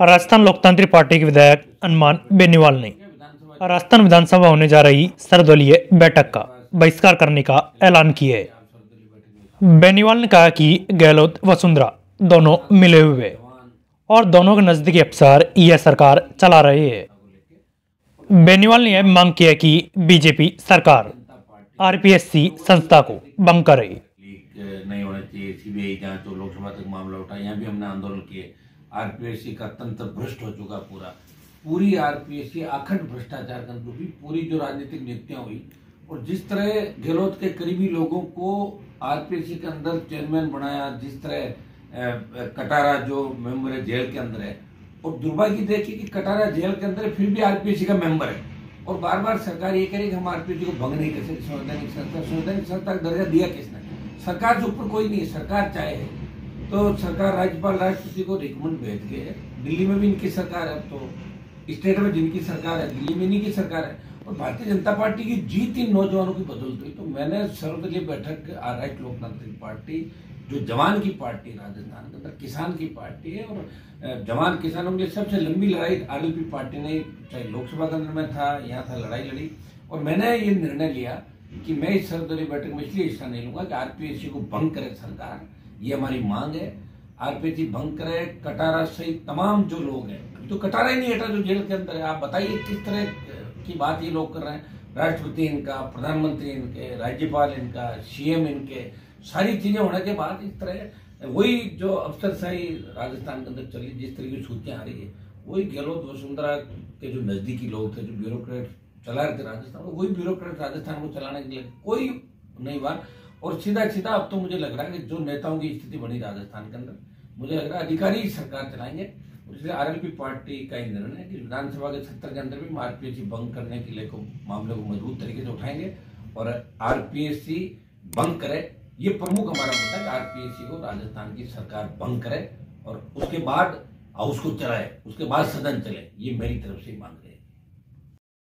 राजस्थान लोकतांत्रिक पार्टी के विधायक अनुमान बेनीवाल ने राजस्थान विधानसभा होने जा रही सर्वदलीय बैठक का बहिष्कार करने का ऐलान किया है। बेनीवाल ने कहा कि गहलोत, वसुंधरा दोनों मिले हुए और दोनों के नजदीकी अफसर यह सरकार चला रहे हैं। बेनीवाल ने यह मांग किया कि बीजेपी सरकार आरपीएससी संस्था को भंग करे। नहीं होना चाहिए, सीबीआई जाँच और लोकसभा तक मामला उठा यहाँ भी हमने आंदोलन किए। आरपीएससी का तंत्र भ्रष्ट हो चुका पूरा। पूरी आरपीएससी अखंड भ्रष्टाचार कर चुकी पूरी जो राजनीतिक नियुक्तियाँ हुई, और जिस तरह गहलोत के करीबी लोगों को आरपीएससी के अंदर चेयरमैन बनाया, जिस तरह कटारा जो मेंबर है जेल के अंदर है, और दुर्भाग्य देखिए कि कटारा जेल के अंदर फिर भी आरपीएससी का मेंबर है। और बार बार सरकार ये कह रही कि हम आरपीएससी को भंग नहीं कर सकते, संवैधानिक संस्था संवैधानिक संस्था का दर्जा दिया किसने? सरकार से ऊपर कोई नहीं सरकार चाहे तो सरकार राज्यपाल राष्ट्रपति को रिकमेंड भेज के, दिल्ली में भी इनकी सरकार है तो स्टेट में जिनकी सरकार है, दिल्ली में इन्हीं की सरकार है, और भारतीय जनता पार्टी की जीत इन नौजवानों की बदौलत हुई। तो मैंने सर्वदलीय बैठक राष्ट्र लोकतांत्रिक पार्टी, जो जवान की पार्टी राजस्थान के अंदर, किसान की पार्टी है, और जवान किसानों के सबसे लंबी लड़ाई आरएलपी पार्टी ने, चाहे लोकसभा के अंदर में था, यहाँ था लड़ाई लड़ी। और मैंने ये निर्णय लिया कि मैं इस सर्वदलीय बैठक में इसलिए हिस्सा नहीं लूँगा कि आरपीएससी को भंग करे सरकार ये हमारी मांग है। आरपीएससी भंग करे कटारा सहित तमाम जो लोग हैं। तो कटारा ही नहीं हटा, जो जेल के अंदर है। आप बताइए किस तरह की बात ये लोग कर रहे हैं। राष्ट्रपति इनका, प्रधानमंत्री इनके, राज्यपाल इनका, सीएम इनके, सारी चीज़ें होने के बाद इस तरह, वही जो अफसरशाही राजस्थान के अंदर चली, जिस तरह की सूचियाँ आ रही है, वही गहलोत वसुंधरा के जो नजदीकी लोग थे, जो ब्यूरोक्रेट चला रहे थे राजस्थान को वही ब्यूरोक्रेट राजस्थान को चलाने के लिए कोई नहीं बात। और सीधा सीधा अब तो मुझे लग रहा है कि जो नेताओं की स्थिति बनी राजस्थान के अंदर, मुझे लग रहा है अधिकारी सरकार चलाएँगे। इसलिए आरएलपी पार्टी का ही निर्णय है कि विधानसभा के सत्र के अंदर भी हम आरपीएससी भंग करने के लिए को मामले को मज़बूत तरीके से उठाएँगे और आरपीएससी भंग करे। ये प्रमुख हमारा मुद्दा है आरपीएससी को राजस्थान की सरकार भंग करे और उसके बाद हाउस को चलाए, उसके बाद सदन चले, ये मेरी तरफ़ से मांग है।